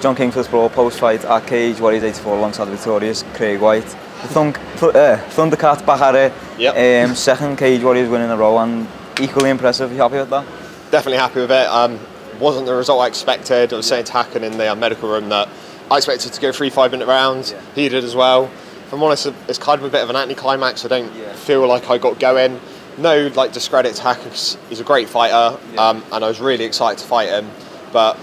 John King for the post-fight at Cage Warriors 84 alongside victorious Craig White. The Thunk, uh, Thundercat back at it. Yep. Um, second Cage Warriors win in a row and equally impressive. You happy with that? Definitely happy with it. Um, wasn't the result I expected. I was saying to Hakon in the uh, medical room that I expected to go three five minute rounds. Yeah. He did as well. If I'm honest, it's kind of a bit of an anticlimax. I don't Yeah. feel like I got going. No, like discredit to Hakon. 'cause He's a great fighter, Yeah. um, and I was really excited to fight him. But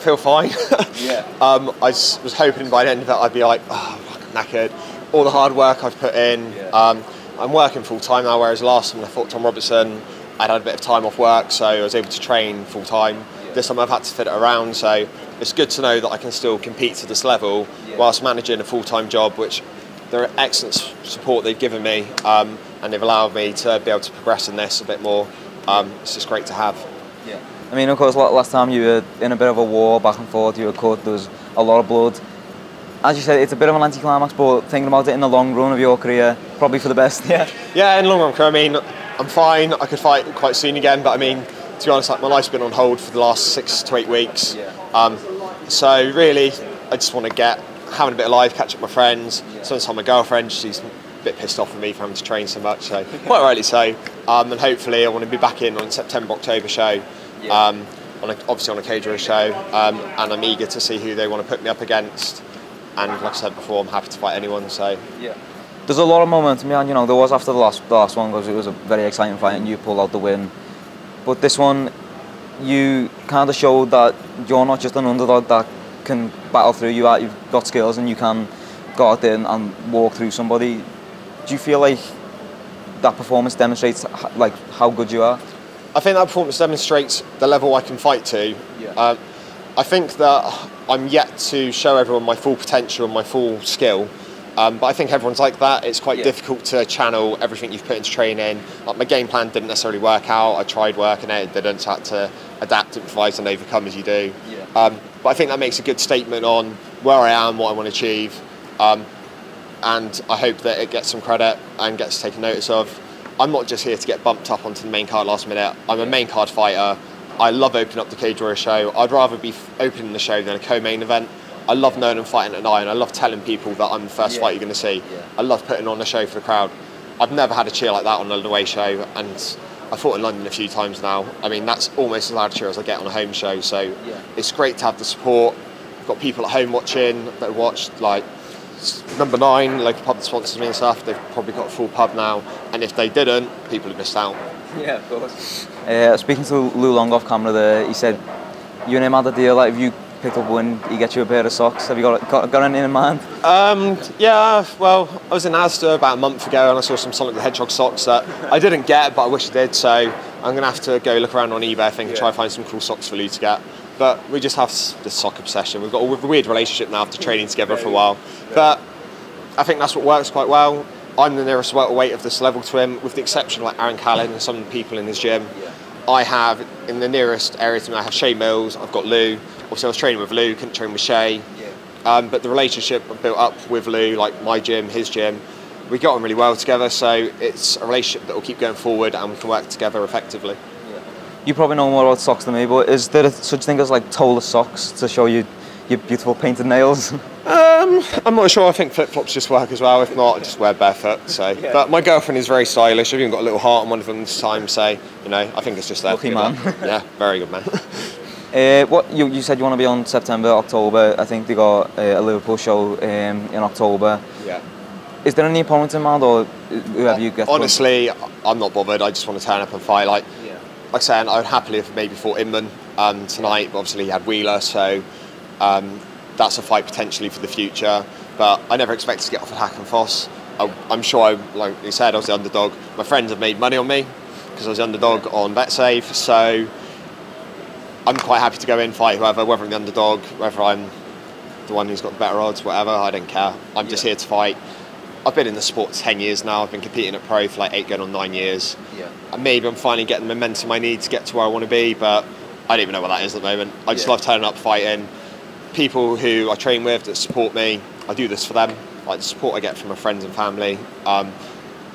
feel fine. Yeah. um, I was hoping by the end of it I'd be like, oh, knackered. All the hard work I've put in. Yeah. Um, I'm working full time now, whereas last time I fought Tom Robertson, I'd had a bit of time off work, so I was able to train full time. This time I've had to fit it around, so it's good to know that I can still compete to this level Yeah. whilst managing a full time job, which they're excellent support they've given me, um, and they've allowed me to be able to progress in this a bit more. Um, it's just great to have. Yeah. I mean, of course, last time you were in a bit of a war back and forth, you were cut, there was a lot of blood. As you said, it's a bit of an anticlimax, but thinking about it in the long run of your career, probably for the best, yeah. Yeah, in the long run, I mean, I'm fine. I could fight quite soon again, but I mean, to be honest, like my life's been on hold for the last six to eight weeks. Yeah. Um, so really, I just want to get having a bit of life, catch up with my friends. Yeah. Time my girlfriend. She's a bit pissed off with me for having to train so much, so quite rightly so. Um, and hopefully, I want to be back in on September October show. Yeah. Um, on a, obviously on a caterer show, um, and I'm eager to see who they want to put me up against. And like I said before, I'm happy to fight anyone. So Yeah. There's a lot of momentum, yeah, and you know, there was after the last, the last one because it was a very exciting fight and you pulled out the win. But this one, you kind of showed that you're not just an underdog that can battle through. You are, you've got skills and you can go out there and, and walk through somebody. Do you feel like that performance demonstrates like how good you are? I think that performance demonstrates the level I can fight to. Yeah. Um, I think that I'm yet to show everyone my full potential and my full skill. Um, but I think everyone's like that. It's quite Yeah. difficult to channel everything you've put into training. Like my game plan didn't necessarily work out. I tried working it, it didn't. So I had to adapt, improvise, and overcome as you do. Yeah. Um, but I think that makes a good statement on where I am, what I want to achieve, um, and I hope that it gets some credit and gets taken notice of. I'm not just here to get bumped up onto the main card last minute. I'm a main card fighter. I love opening up the Cage Warrior show. I'd rather be opening the show than a co-main event. I love knowing I'm fighting at nine. I love telling people that I'm the first Yeah. fight you're going to see. Yeah. I love putting on a show for the crowd. I've never had a cheer like that on an away show, and I fought in London a few times now. I mean, that's almost as loud a cheer as I get on a home show. So Yeah. it's great to have the support. I've got people at home watching that watched like number nine, local pub that sponsors me and stuff. They've probably got a full pub now, and if they didn't, people have missed out. Yeah, of course. Uh, speaking to Lou Long off camera there, he said, you and him had a deal, like if you pick up one, he gets you a pair of socks. Have you got, got, got anything in mind? Um, yeah, well, I was in Asda about a month ago and I saw some Sonic the Hedgehog socks that I didn't get, but I wish I did. So I'm going to have to go look around on eBay, I think, and try Yeah. and find some cool socks for Lou to get. But we just have this sock obsession. We've got a weird relationship now after training together for a while. But I think that's what works quite well. I'm the nearest welterweight of this level to him, with the exception of like Aaron Callan and some people in his gym. I have in the nearest area to me. I have Shay Mills. I've got Lou. Obviously, I was training with Lou. Couldn't train with Shay. Um, but the relationship I built up with Lou, like my gym, his gym, we got on really well together. So it's a relationship that will keep going forward, and we can work together effectively. You probably know more about socks than me, but is there a, such thing as like toeless socks to show you your beautiful painted nails? Um, I'm not sure. I think flip flops just work as well. If not, I just wear barefoot. So, but my girlfriend is very stylish. I've even got a little heart on one of them this time. So, you know, I think it's just there. Lucky man. luck. yeah, very good man. Uh, what you, you said you want to be on September, October. I think they got uh, a Liverpool show um, in October. yeah. Is there any opponents in mind, or whoever you get? Honestly, I'm not bothered. I just want to turn up and fight. Like, Yeah. Like I said, I would happily have maybe fought Inman um, tonight, but obviously he had Wheeler, so um, that's a fight potentially for the future. But I never expected to get off at Hakon Foss. I, I'm sure, I, like you said, I was the underdog. My friends have made money on me because I was the underdog on BetSafe, so I'm quite happy to go in fight whoever, whether I'm the underdog, whether I'm the one who's got the better odds, whatever. I don't care. I'm just Yeah. here to fight. I've been in the sport 10 years now. I've been competing at pro for like eight going on nine years. Yeah. And maybe I'm finally getting the momentum I need to get to where I want to be, but I don't even know what that is at the moment. I just Yeah. love turning up, fighting. People who I train with that support me, I do this for them. Like the support I get from my friends and family. Um,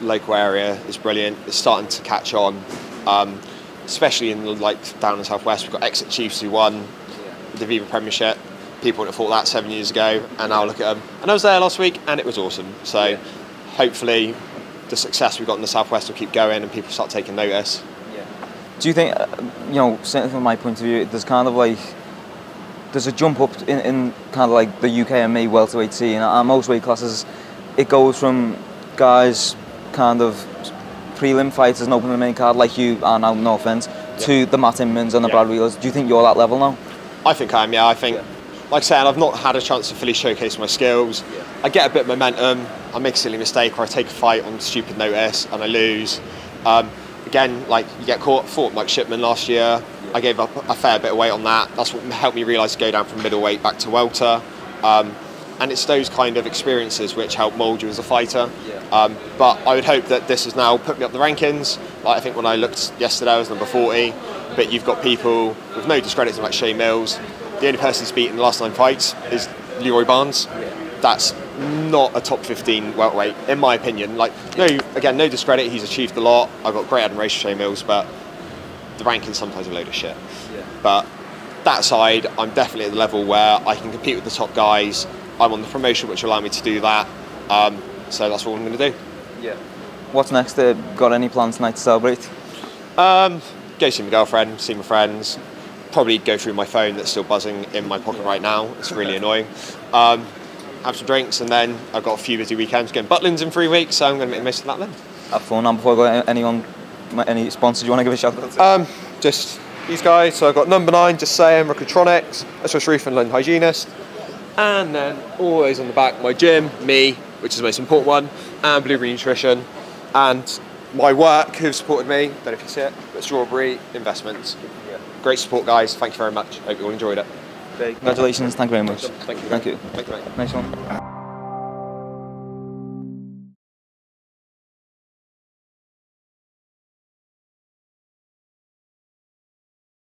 local area is brilliant. It's starting to catch on, um, especially in the like down in the southwest. We've got Exeter Chiefs who won the Aviva Premiership. People would have thought that seven years ago, and now look at them. And I was there last week, and it was awesome. So Yeah. hopefully, the success we've got in the southwest will keep going, and people start taking notice. Yeah. Do you think, uh, you know, certainly from my point of view, there's kind of like there's a jump up in, in kind of like the UK and me welterweight scene. At most weight classes, it goes from guys kind of prelim fighters and opening the main card like you are now, no offense, to the Matt Inmans and the Yeah. Brad Wheelers. Do you think you're that level now? I think I am, yeah. I think, like I said, I've not had a chance to fully showcase my skills. I get a bit of momentum, I make a silly mistake, or I take a fight on stupid notice and I lose. Um, again, like you get caught, fought Mike Shipman last year. I gave up a fair bit of weight on that. That's what helped me realise to go down from middleweight back to welter. Um, and it's those kind of experiences which help mould you as a fighter. Um, but I would hope that this has now put me up the rankings. Like I think when I looked yesterday, I was number 40. But you've got people with no discredit like Shea Mills. The only person who's beaten in the last nine fights is Leroy Barnes. That's not a top 15 welterweight, in my opinion. Like, no, again, no discredit. He's achieved a lot. I've got great admiration for Shea Mills, but the rankings sometimes are a load of shit. But that side, I'm definitely at the level where I can compete with the top guys. I'm on the promotion, which will allow me to do that. Um, so that's what I'm going to do. Yeah. What's next? Uh, got any plans tonight to celebrate? Um, go see my girlfriend, see my friends. Probably go through my phone that's still buzzing in my pocket right now. It's really annoying. Um, have some drinks, and then I've got a few busy weekends. Going Butlins in three weeks, so I'm going to make the most of that then. Have fun. And before I go, anyone, any sponsors you want to give a shout out to? Um, just these guys. So I've got number nine, just saying, Rookotronics, SOS Roof and London Hygienist. And then always on the back, my gym, me, which is the most important one, and Blueberry Nutrition. And my work, who've supported me, don't know if you see it, but Strawberry Investments. Great support, guys. Thank you very much. Hope you all enjoyed it. Congratulations. Thank you very much. Thank you. Thank you. Thank you. Nice one.